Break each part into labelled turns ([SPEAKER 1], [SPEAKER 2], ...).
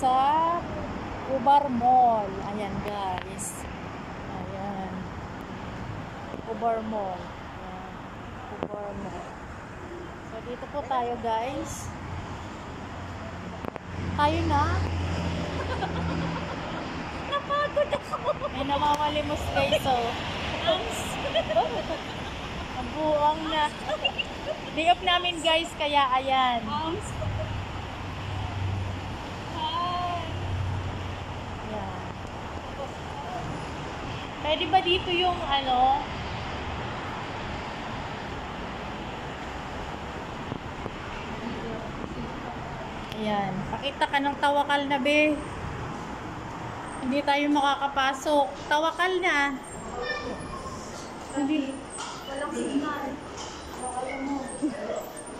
[SPEAKER 1] sa Ubar Mall. Ayan guys. Ayan. Ubar Mall. Ayan. Ubar Mall. So dito po tayo guys. Tayo na. Napagod ako. May namamalimos guys oh. Ang buwang na. Day off namin guys, kaya ayan. Ayan. Pwede ba dito yung ano? Ayan. Pakita ka ng tawakal na be. Hindi tayo makakapasok. Tawakal na. Hindi.
[SPEAKER 2] Walang signal.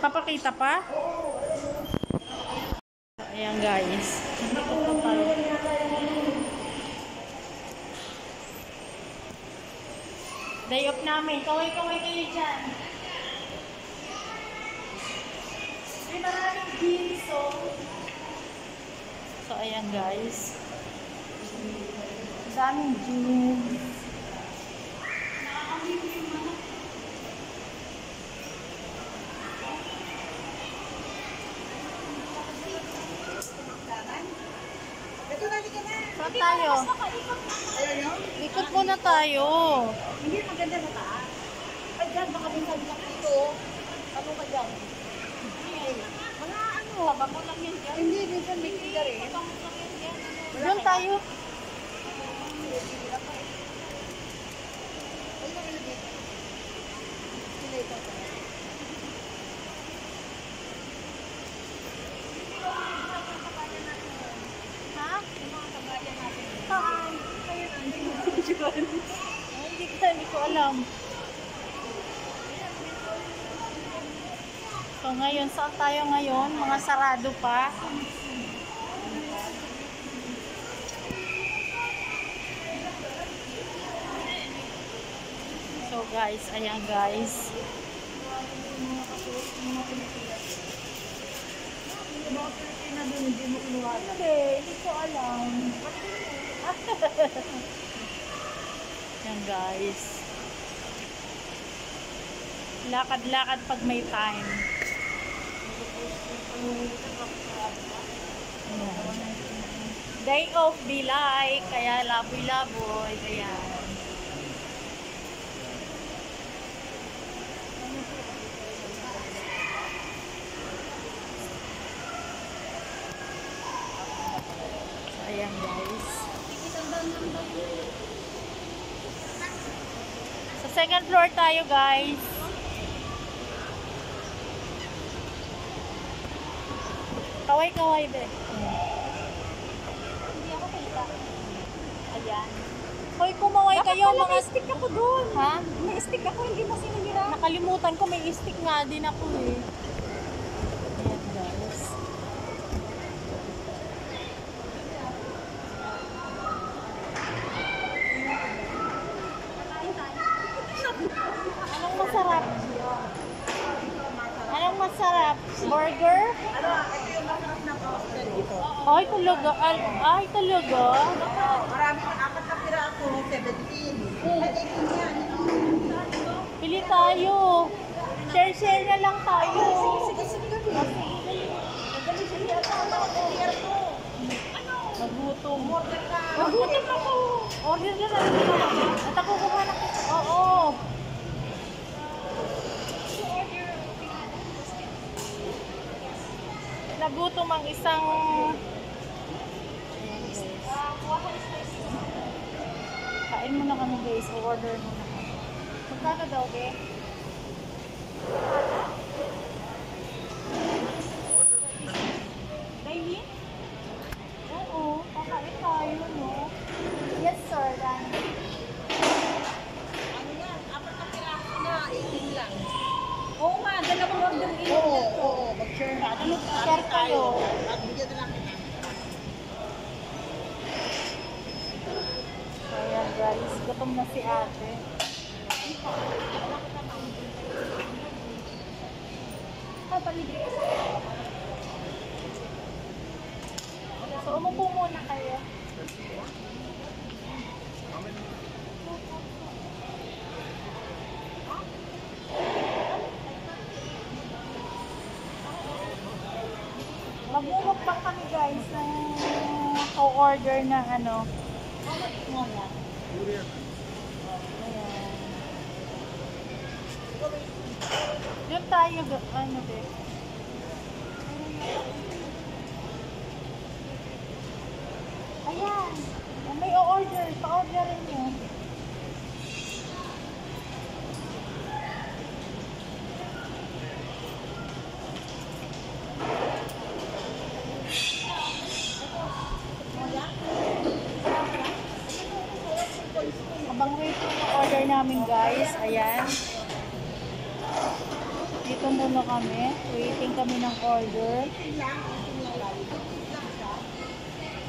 [SPEAKER 1] Papakita pa? Ayan guys. Dito po tayo. Day off namin. Kaway-kaway kayo dyan. May maraming jeans oh. So ayan guys. Daming jeans.
[SPEAKER 2] Ito na, ka na.
[SPEAKER 1] Saan tayo?
[SPEAKER 2] Ayaw nyo?
[SPEAKER 1] Ikot muna tayo.
[SPEAKER 2] Hindi maganda na taas. Ay, dyan, baka minsan ka dito. Ano ka dyan? Mga ano? Tabako lang yan dyan. Hindi, minsan may kila rin.
[SPEAKER 1] Doon tayo.
[SPEAKER 2] Ay, lang ilagay. Sila ito.
[SPEAKER 1] Ha?
[SPEAKER 2] Saan? Kayo na, hindi mo
[SPEAKER 1] Ay, Hindi ko, hindi ko alam. So saan tayo ngayon? Mga sarado pa. So guys, ayan guys.
[SPEAKER 2] Hindi.
[SPEAKER 1] Hindi, ko alam. Yan guys. Lakad-lakad pag may time. Day of Bilay, kaya laboy-laboy, ayan. So, ayan guys. Sa second floor tayo guys. Kaway-kaway be.
[SPEAKER 2] Hindi ako kita.
[SPEAKER 1] Ayan. Hoy, kumaway kayo
[SPEAKER 2] pala
[SPEAKER 1] mga...
[SPEAKER 2] may stick ako doon.
[SPEAKER 1] Ha?
[SPEAKER 2] May stick ako, hindi mo sinira.
[SPEAKER 1] Nakalimutan ko, may stick nga din ako eh. Ayan guys. Anong masarap? Anong masarap? Burger?
[SPEAKER 2] Ano, ito yung masarap na toaster dito.
[SPEAKER 1] Ay, talaga. Ay, ay talaga.
[SPEAKER 2] Marami, apat na ako, 17. Ay, 18 yan.
[SPEAKER 1] Pili tayo. Share-share na lang tayo.
[SPEAKER 2] Sige, sige, sige. Madali sa mga order ko.
[SPEAKER 1] Nagutom.
[SPEAKER 2] Order ka.
[SPEAKER 1] Nagutom ako. Order na lang. At ako kuha na. Oo. Nagutom ang isang... Ayan, guys. Kain muna kami guys. O-order muna kami. Magkano daw, be? Daily? Oo, kakain tayo, no? Yes, sir. Danny.
[SPEAKER 2] Ano yan? Apat na pira ako na, 18 lang. Oo nga, dalawang order. Oo, oo, mag-share na. Ano,
[SPEAKER 1] Share kayo.
[SPEAKER 2] At bigyan na lang kita.
[SPEAKER 1] So, ayan guys. Gutom na si ate.
[SPEAKER 2] Ka sa
[SPEAKER 1] So, umupo muna kayo. Magmumukbang kami guys ng co-order ng ano. Ayan. Doon tayo, ano be? Ayan. May o-order. Pa-orderin nyo. Habang wait yung order namin guys. Ayan. Dito muna kami. Waiting kami ng order.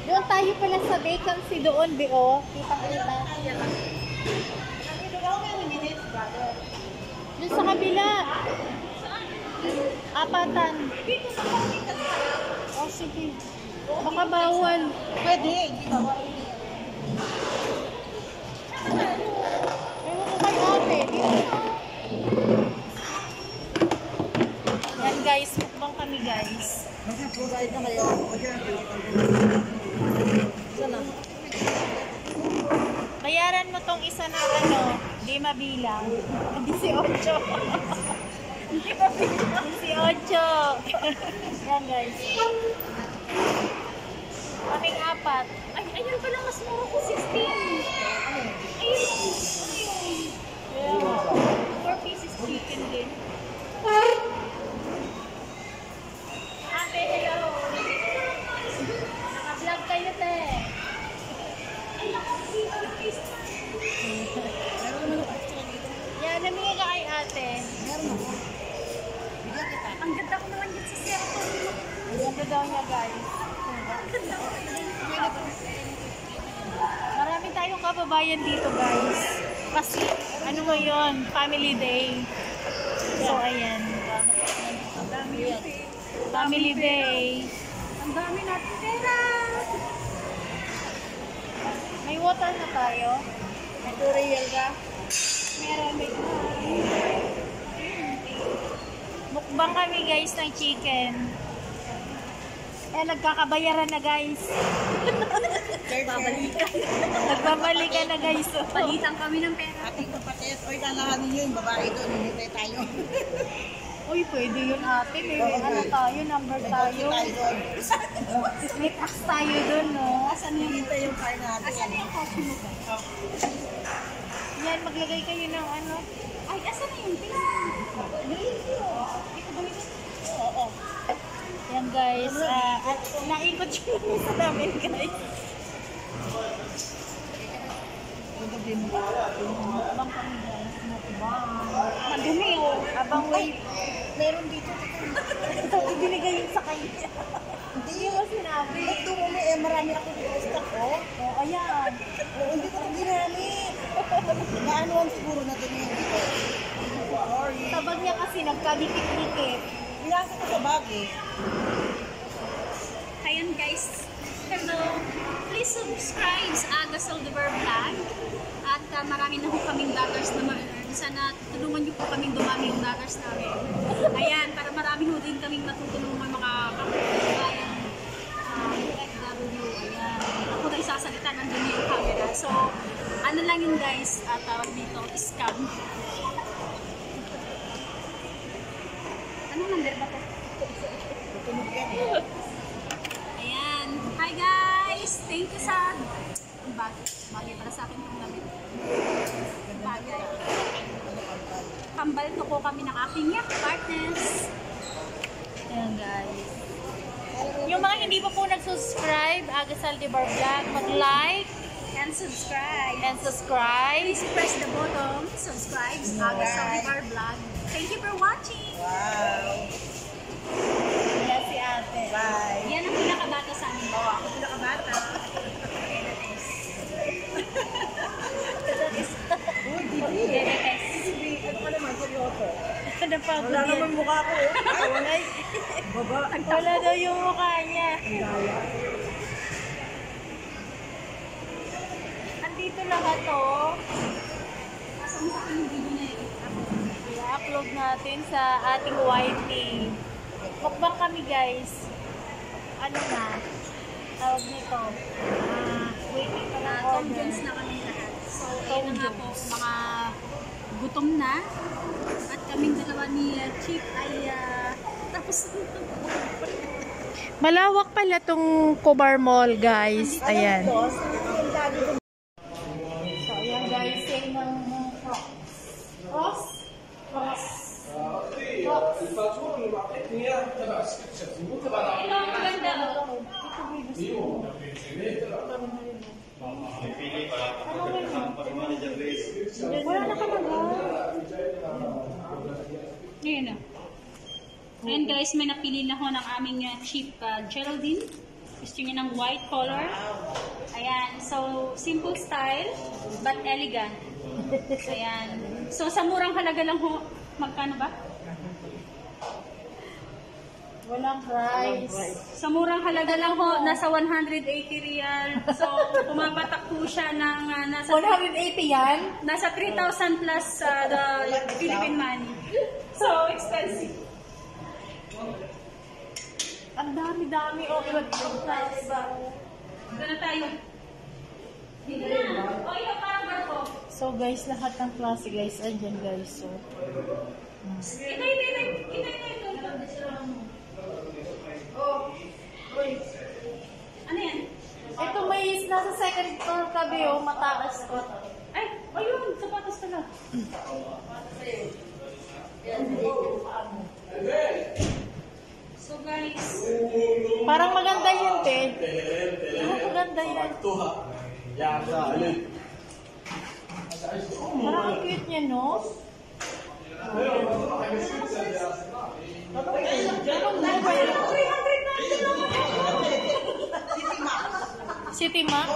[SPEAKER 1] Doon tayo pala sa vacancy doon, Bio. Kita-kita. Doon sa kabila. Apatan. Oh, sige. Baka bawal.
[SPEAKER 2] Pwede, hindi ba?
[SPEAKER 1] Ewan ko kay ate. Dito. Yan guys, mukbang kami guys.
[SPEAKER 2] Provide na kayo. Sana.
[SPEAKER 1] Bayaran mo tong isa na ano, di mabilang. 18. Di mabilang. 18. Yan guys. Kaming apat.
[SPEAKER 3] Ay, ayun pala, mas mura ko 16. Ayun, ayun.
[SPEAKER 1] Yeah.
[SPEAKER 3] 4 pieces chicken din. Ate, hello. Naka-vlog kayo, te. Ay, naka-4 pieces.
[SPEAKER 2] Meron naman ako extra dito.
[SPEAKER 1] Yan, namigay ka kay ate.
[SPEAKER 2] Meron ako. Bigyan kita.
[SPEAKER 3] Ang ganda ko naman yun sa cellphone.
[SPEAKER 1] Ganda daw niya guys. Marami tayong kababayan dito guys. Kasi ano ngayon, family day. So ayan. Family day.
[SPEAKER 3] Ang dami natin pera.
[SPEAKER 1] May water na tayo.
[SPEAKER 2] May tutorial ka?
[SPEAKER 1] Meron, may Mukbang kami guys ng chicken. Eh, nagkakabayaran na guys.
[SPEAKER 2] Babalikan.
[SPEAKER 1] Nagbabalikan na guys.
[SPEAKER 3] Palitan kami ng pera.
[SPEAKER 2] Ating kapatid. Oy, lalahanin yung babae doon. Hinintay tayo.
[SPEAKER 1] Uy, pwede yun ate. May ano tayo, number tayo.
[SPEAKER 2] doon.
[SPEAKER 1] May tax tayo dun, no?
[SPEAKER 2] Asan hinintay yung car natin?
[SPEAKER 3] Asan yung coffee mo ba?
[SPEAKER 1] Yan, maglagay kayo ng ano.
[SPEAKER 3] Ay, asan na yung tingnan? Ito ba ito?
[SPEAKER 2] Oo.
[SPEAKER 1] Yan guys, ah, at naikot yung isa namin guys. Mukbang kami guys.
[SPEAKER 3] Madumi, oh.
[SPEAKER 1] Abang wait,
[SPEAKER 2] Meron dito.
[SPEAKER 1] ito ibinigay yun sa kanya.
[SPEAKER 2] Hindi.
[SPEAKER 1] Mo sinabi.
[SPEAKER 2] Ba't dumumi eh? Marami ako dito stock oh.
[SPEAKER 1] Ayan.
[SPEAKER 2] Oo, hindi ko rin ginamit. Naanuan siguro na. Sorry.
[SPEAKER 1] Tabag niya kasi nagkadikit-dikit.
[SPEAKER 2] Pinasa ko sa bag eh.
[SPEAKER 3] Ayan guys. Hello. Please subscribe sa Aga Soldiver Vlog. At uh, marami na po kaming dollars na ma-earn. Sana tulungan niyo po kaming dumami yung dollars namin. Ayan, para marami ho din kaming matutulungan mga uh, OFW. Ayan. Ako na isasalita, nandun yung camera. So, ano lang yun guys, uh, tawag dito, scam. Anong number ba to?
[SPEAKER 2] Eh.
[SPEAKER 3] Hi guys! Thank you sa... Ang bagay. Bagay para sa akin itong damit. Bagay. Kambal to ko kami ng aking yak partners.
[SPEAKER 1] Ayan guys. Yung mga hindi pa po nag-subscribe, Agasal de Bar Vlog, mag-like
[SPEAKER 3] And subscribe.
[SPEAKER 1] and subscribe.
[SPEAKER 3] Please press the button. Subscribe sa Aga Salivar Vlog. Thank you for watching.
[SPEAKER 2] Wow.
[SPEAKER 1] Yan si ate.
[SPEAKER 2] Bye.
[SPEAKER 3] Yan ang pinakabata
[SPEAKER 2] na
[SPEAKER 1] pagod
[SPEAKER 2] Wala naman mukha ko eh. Ay, Baba.
[SPEAKER 1] Wala daw yung mukha niya. Andito lang ba
[SPEAKER 3] to? Sa aking video na yun?
[SPEAKER 1] I-upload natin sa ating YT. Mukbang kami guys. Ano na? Tawag nito. Uh, waiting pa lang order.
[SPEAKER 3] Tom Jones na kami lahat. So, ayun na. Mga gutom na. Chief ay uh, tapos
[SPEAKER 1] Malawak pala tong Cobar Mall, guys. Ayan guys, sale ng Crocs. Crocs? Crocs. Crocs.
[SPEAKER 3] Ito ang maganda.
[SPEAKER 1] Wala na ka mag
[SPEAKER 3] Ayan na. Ayan guys, may napili na ho ng aming uh, Chief uh, Geraldine. Gusto niya ng white color. Ayan. So, simple style, but elegant. Ayan. So, sa murang halaga lang ho, magkano ba?
[SPEAKER 1] Walang price.
[SPEAKER 3] Sa murang halaga lang ho, nasa 180 real. So, pumapatak po siya ng uh, nasa,
[SPEAKER 1] 180 yan?
[SPEAKER 3] nasa 3,000 plus uh, the Philippine money. So, expensive.
[SPEAKER 1] Ang dami-dami. Oh, price.
[SPEAKER 3] Ito na tayo. Dito na. O, ito parang barko.
[SPEAKER 1] So guys, lahat ng klase guys, andyan guys. So,
[SPEAKER 3] Ito, ito, ito, ito, ito, ito, ito. Ano yan?
[SPEAKER 1] ito may nasa second floor kabi oh, mataas ko.
[SPEAKER 3] Ay, ayun, sapatos pala. So guys,
[SPEAKER 1] Parang maganda yan, te. Parang maganda yan. Parang ang cute niya, no? City Max?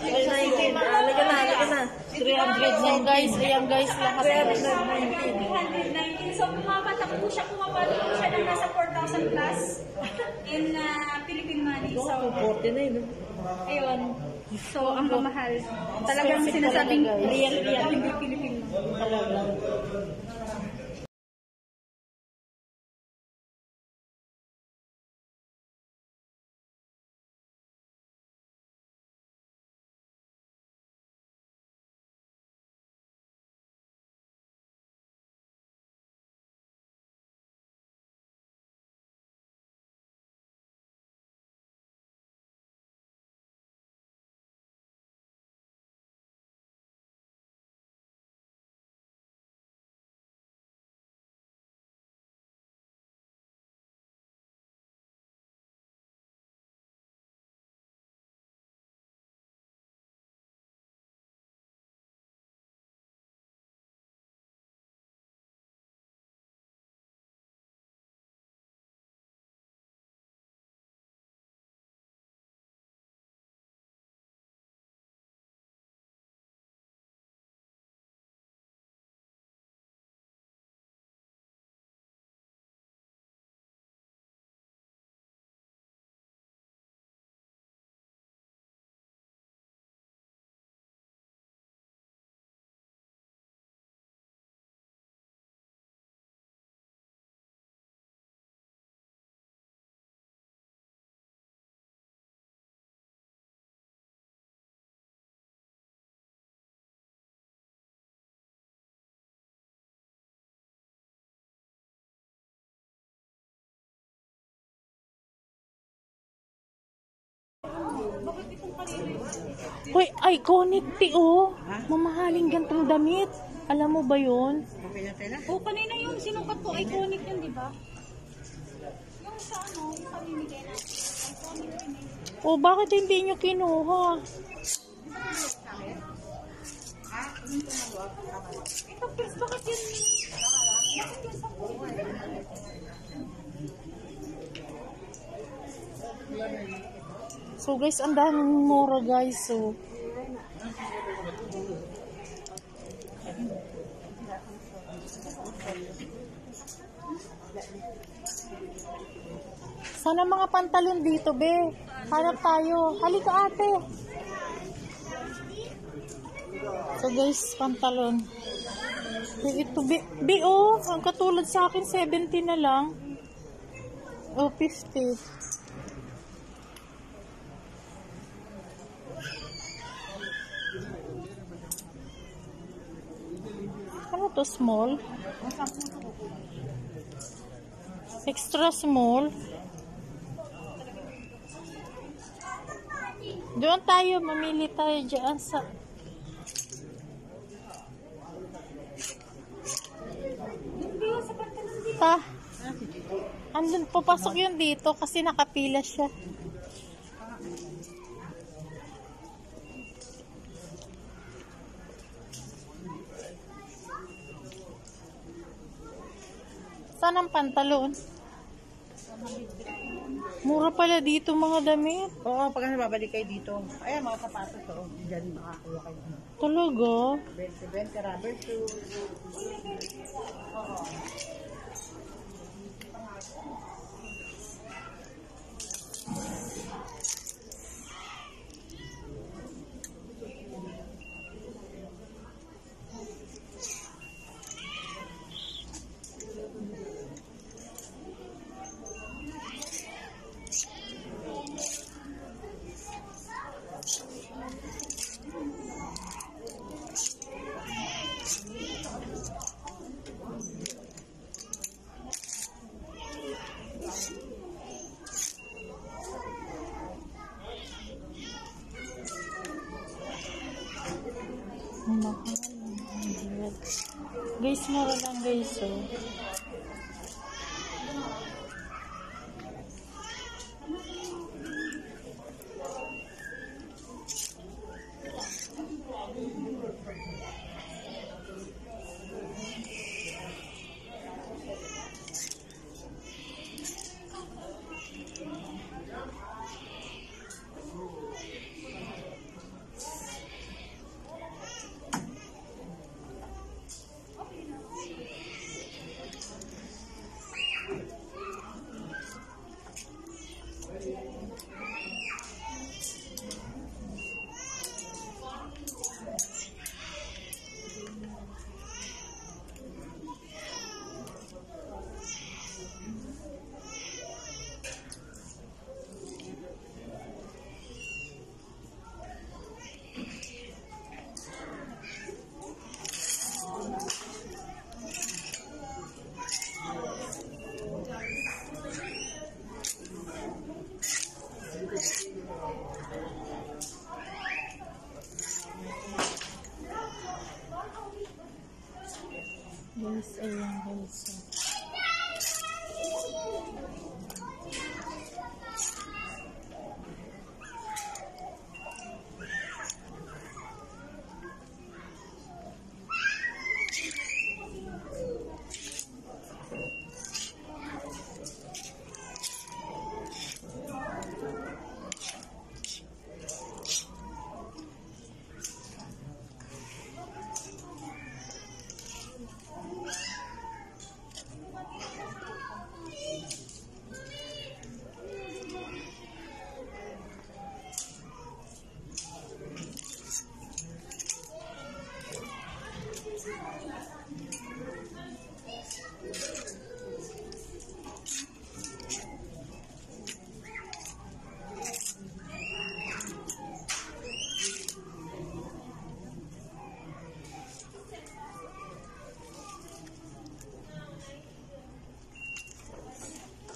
[SPEAKER 1] City Max. Halika na, halika na. 300 na guys. Ayan guys, lahat.
[SPEAKER 3] 319. So pumapatak po siya, pumapatak po siya ng nasa 4,000 plus in uh, Philippine money. So,
[SPEAKER 1] 40 na yun.
[SPEAKER 3] Ayun. So, ang mamahal. Talagang sinasabing real, real, hindi Philippine
[SPEAKER 1] Hoy, iconic ti oh. Mamahaling gantong damit. Alam mo ba yun?
[SPEAKER 3] O, kanina yung sinukat ko, iconic yun, di ba? Yung sa ano, yung natin. Iconic yun eh.
[SPEAKER 1] Oh, bakit hindi nyo kinuha?
[SPEAKER 3] Ito, Prince, bakit yun? Bakit yun sa
[SPEAKER 1] So guys, ang daming mura guys. So, Sana mga pantalon dito, be. Hanap tayo. Halika ate. So guys, pantalon. Ito, bi, bi oh, ang katulad sa akin, 70 na lang. Oh, 50. Ano to, small? Extra small? Doon tayo, mamili tayo dyan sa... Pa, andun, papasok yun dito kasi nakapila siya. Saan ang pantalon? Mura pala dito mga damit.
[SPEAKER 2] Oo, pag babalik kayo dito. Ayan, mga sapatos, oh. Diyan makakuha kayo.
[SPEAKER 1] Talaga?
[SPEAKER 2] 20-20, rubber shoes.
[SPEAKER 1] Ang Guys, ayan guys. oh.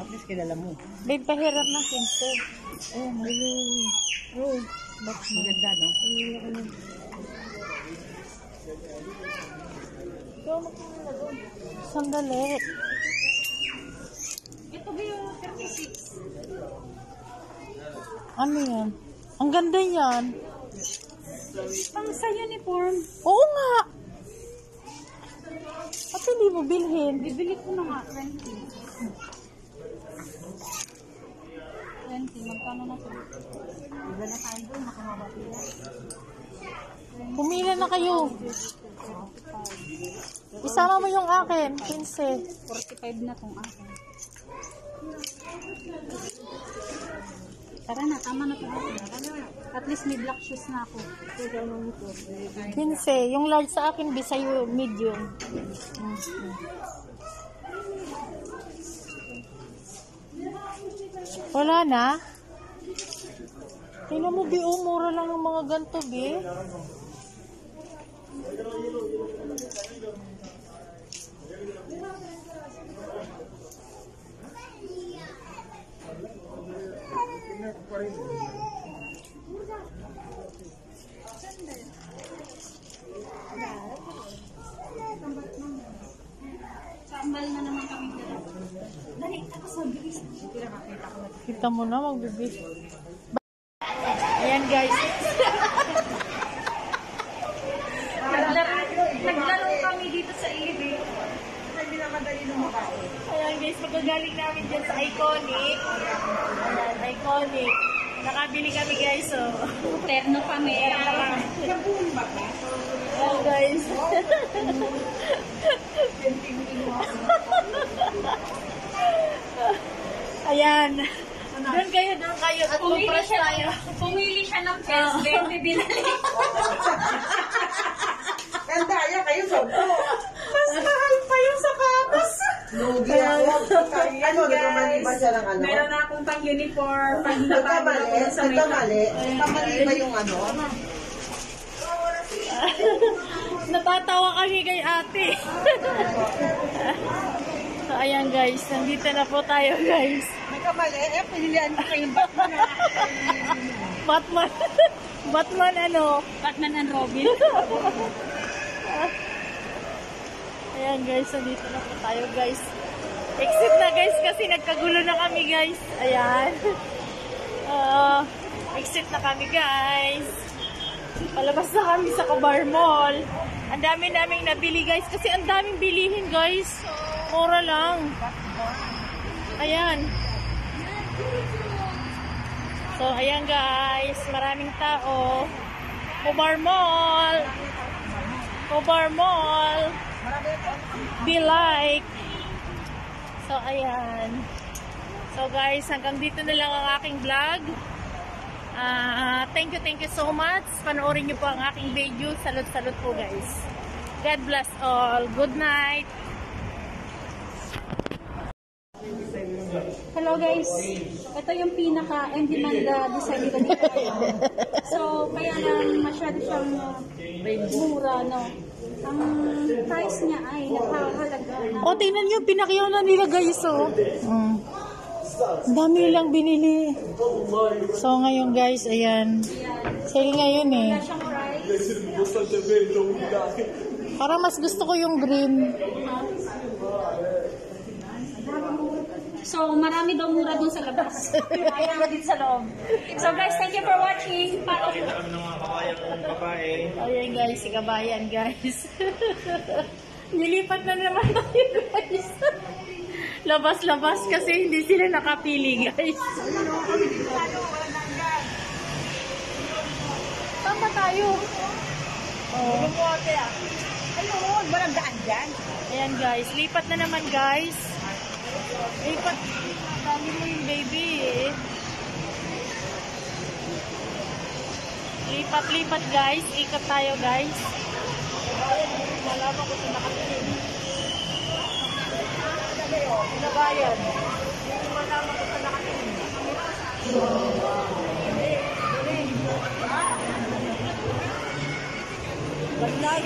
[SPEAKER 2] At least kilala mo.
[SPEAKER 1] Babe, pahirap ng 15. Ayan, ayun. Oh, ba't
[SPEAKER 2] Maganda, no?
[SPEAKER 1] Sandali.
[SPEAKER 3] Ito ba yung 36?
[SPEAKER 1] Ano yan? Ang ganda yan.
[SPEAKER 3] Pang sa uniform.
[SPEAKER 1] Oo nga. At hindi mo bilhin.
[SPEAKER 3] Bibili ko na nga, 20. 20, magkano na to? Iba na tayo doon, makamaba pila.
[SPEAKER 1] Pumila na kayo. Isama mo yung akin, 15.
[SPEAKER 3] 45 na tong akin. Tara na, tama na to. At least may black shoes na ako.
[SPEAKER 1] 15. Yung large sa akin, sa'yo medium. Wala na? Tingnan mo, Bi, oh, mura lang ng mga ganito, Bi.
[SPEAKER 3] Sambal na naman kami dala. Dali, ako sa bilis.
[SPEAKER 1] Kita mo na, magbibi. Ayan, guys.
[SPEAKER 3] Naglaro, naglaro kami dito sa Ilibig.
[SPEAKER 1] Ayan, guys, pagkagaling namin dyan sa Iconic. Ayan, Iconic. Nakabili kami, guys, oh.
[SPEAKER 3] Terno kami.
[SPEAKER 1] Ayan, guys. Ayan. Doon kayo, doon kayo. At
[SPEAKER 3] Pumili
[SPEAKER 1] compress
[SPEAKER 3] siya,
[SPEAKER 1] tayo.
[SPEAKER 3] pumili siya ng pets. Then, bibili.
[SPEAKER 2] Kandaya kayo, sobrang.
[SPEAKER 1] Mas mahal pa yung sapatos.
[SPEAKER 2] Lugi ako. Ano, nagkamali ba siya ng ano?
[SPEAKER 3] Meron na akong pang uniform, pang
[SPEAKER 2] Nagkamali, nagkamali. Nagkamali ba yung ano?
[SPEAKER 1] Natatawa kami kay ate. so, ayan guys. Nandito na po tayo guys.
[SPEAKER 2] Nagkamali, eh, pinilian ko kayong Batman.
[SPEAKER 1] Batman. Batman ano.
[SPEAKER 3] Batman and Robin.
[SPEAKER 1] Ayan guys. Nandito na po tayo guys. Exit na guys kasi nagkagulo na kami guys. Ayan. Uh, exit na kami guys. Palabas na kami sa Kabar Mall. Ang dami naming nabili guys kasi ang daming bilihin guys. Mura lang. Ayan. So, ayan guys. Maraming tao. Kabar Mall. Kabar Mall. Be like. So, ayan. So, guys, hanggang dito na lang ang aking vlog. Ah, thank you, thank you so much. Panoorin niyo po ang aking video. Salud-salud po, guys. God bless all. Good night.
[SPEAKER 3] Hello guys. Ito yung pinaka in demand uh, design nito dito. So, kaya lang masyado siyang uh, mura, no? Ang price niya ay napakahalaga. Na,
[SPEAKER 1] O, tingnan niyo, pinakyaw na nila, guys, oh. Mm. Dami nilang binili. So, ngayon, guys, ayan. Sale ngayon, eh. Parang mas gusto ko yung green.
[SPEAKER 3] So, marami daw mura dun sa labas. Ayaw mo dito sa loob. So guys, thank you for watching. Pa-
[SPEAKER 4] kami ng mga kabayan kong babae.
[SPEAKER 1] Ayan guys, si kabayan guys. Nilipat na naman tayo guys. Labas-labas kasi hindi sila nakapili guys. Saan ba tayo? Oh.
[SPEAKER 2] Ayun, walang daan dyan.
[SPEAKER 1] Ayan guys, lipat na naman guys. Lipat. Dali mo yung baby eh. Lipat-lipat guys. Ikot tayo guys. Malaman ko sa nakatingin. Pinabayan. Malaman ko sa nakatingin. Baglay.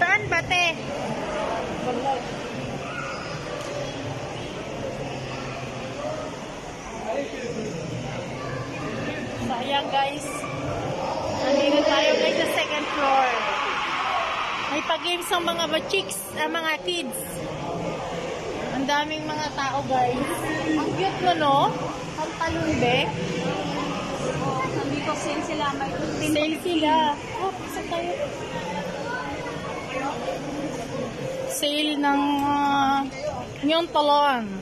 [SPEAKER 1] Saan ba te? So, ayan guys. Nandito tayo guys sa second floor. May pag-games ang mga ba-chicks, ah, mga kids. Ang daming mga tao guys. Ang cute mo no? Ang talumbe.
[SPEAKER 3] Sabi ko, sale sila may
[SPEAKER 1] Sale sila. Oh, isa tayo. Sale ng uh, Nyon Talon.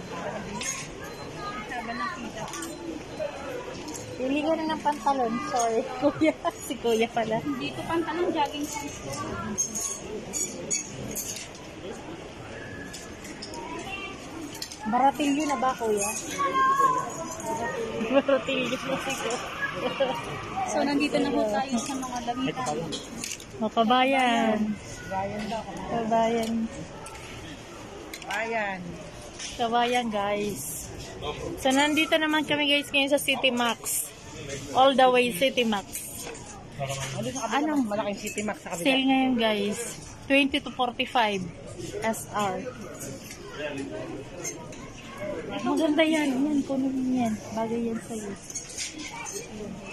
[SPEAKER 1] Pili ko na ng pantalon. Sorry, kuya. Si kuya pala.
[SPEAKER 3] Dito pantalon, jogging pants ko.
[SPEAKER 1] Baratilyo na ba, kuya? Baratilyo na si kuya.
[SPEAKER 3] So, nandito na po tayo sa mga damitan.
[SPEAKER 1] Mapabayan. Kabayan.
[SPEAKER 2] Ayan.
[SPEAKER 1] Kabayan, guys. So, nandito naman kami, guys, ngayon sa City Max. All the way City Max.
[SPEAKER 2] Ano? Malaking City Max sa kabila.
[SPEAKER 1] Sale ngayon, guys. 20 to 45 SR. Maganda yan. Yan, kunin yan. Bagay yan sa'yo.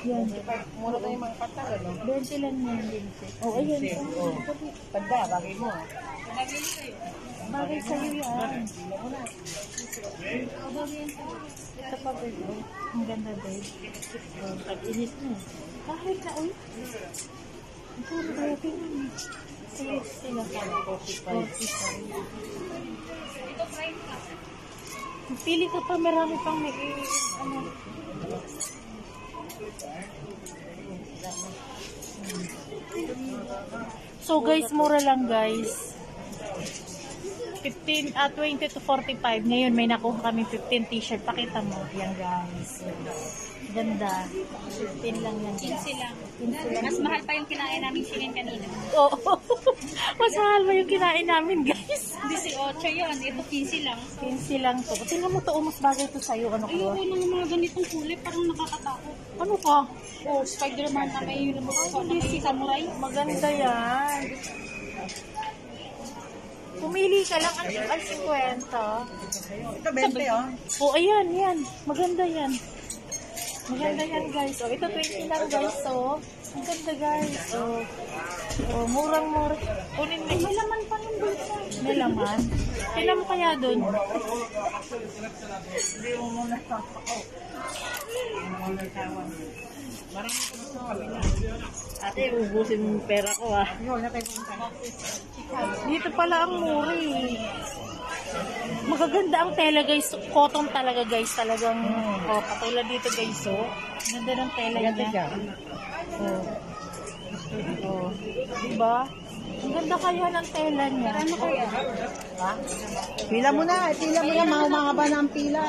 [SPEAKER 1] Yan.
[SPEAKER 2] Mura tayo mga pantalon, no?
[SPEAKER 1] 20 lang yan. Oh, ayan.
[SPEAKER 2] Oh. Panda, bagay mo.
[SPEAKER 1] Bagay sa'yo yan. Ito pa ba yun? Ang ganda din. Pag-init mo. Kahit na, uy. Puro kaya tingnan mo. Sige, sila. 45. Pili ka pa, marami pang may, ano, So guys, mura lang guys. 15 at 20 to 45. Ngayon may nakuha kami 15 t-shirt. Pakita mo. Yan guys. Ganda. 15 lang yan.
[SPEAKER 3] 15 lang.
[SPEAKER 1] 15 lang.
[SPEAKER 3] Mas mahal pa yung kinain namin sinin kanina.
[SPEAKER 1] Oo. Mas mahal ba yung kinain namin guys?
[SPEAKER 3] 18 yun, ito 15 lang.
[SPEAKER 1] 15 lang to. Tingnan mo to. Oh, mas bagay to sa'yo. Ano ko?
[SPEAKER 3] Ayoko ng mga ganitong kulay, parang nakakatakot.
[SPEAKER 1] Ano ka?
[SPEAKER 3] Oh, Spider-Man na may uniform ko, na may samurai.
[SPEAKER 1] Maganda yan. Pumili ka lang ang, ang 50.
[SPEAKER 2] Ito, 20, oh.
[SPEAKER 1] Oh, ayan, yan. Maganda yan. Maganda yan, guys. Oh, ito 20 lang, guys. Oh, ang ganda, guys. Oh, oh murang-mura. Kunin mo. May laman pa yung bulsa. May laman. Kailan mo kaya dun? Ate, ubusin mo pera ko, ah. Dito pala ang mura, eh. Magaganda ang tela guys. Cotton talaga guys. Talagang oh, katulad dito guys. Oh. Ganda ng tela niya. Oh. Oh. Diba? Ang ganda kaya ng tela niya. Ano kaya?
[SPEAKER 2] Ha? Pila mo na, pila mo na, mga mahaba na ang pila.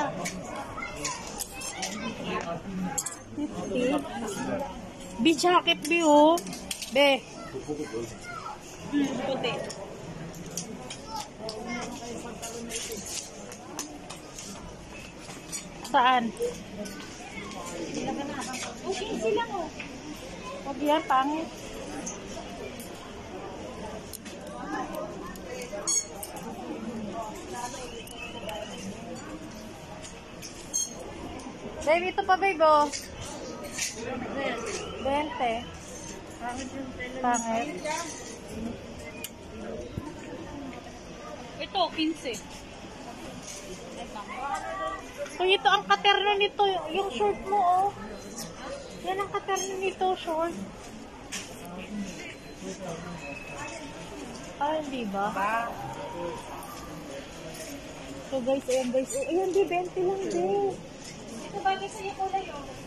[SPEAKER 1] 50. Be jacket be oh. Be.
[SPEAKER 3] Hmm, puti.
[SPEAKER 1] Saan?
[SPEAKER 3] Oh, 15 lang oh.
[SPEAKER 1] Huwag yan, pangit. Babe, ito pa, babe, oh. 20. Pangit.
[SPEAKER 3] Ito, 15.
[SPEAKER 1] So, ito ang katerno nito. Yung short mo, oh. Yan ang katerno nito, short. Ah, hindi ba? So, guys, ayan, guys. Ayan, di, 20 lang, di.
[SPEAKER 3] Ito bagay sa'yo kulay oh.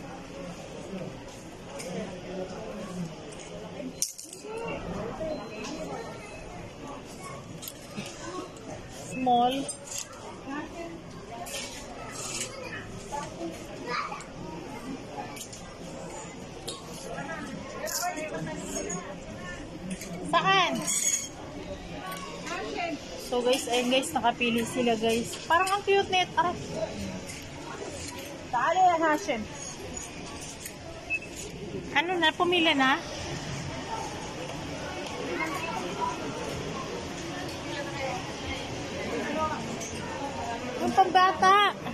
[SPEAKER 1] Small. Saan? So guys, ayun guys, nakapili sila guys. Parang ang cute net. Aray.
[SPEAKER 2] Saan yan, Hashem?
[SPEAKER 1] Ano na, pumila na? Yung pambata.